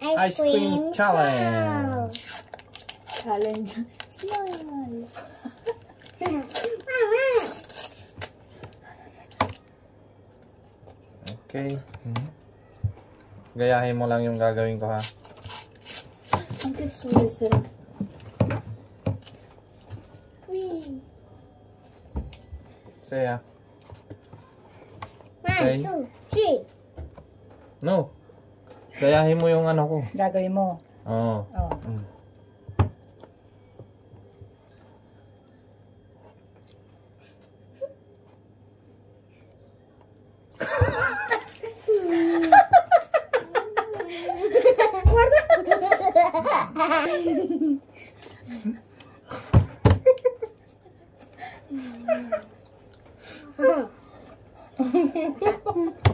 Ice cream challenge. Challenge. Smile. Okay. Gayahin mo lang yung gagawin ko ha. Ang kasuya sarap. Three. Say ah. One, Okay. two, three. No. Gayahin mo yung ano ko. Gagawin mo. Oo. Oh. Mm.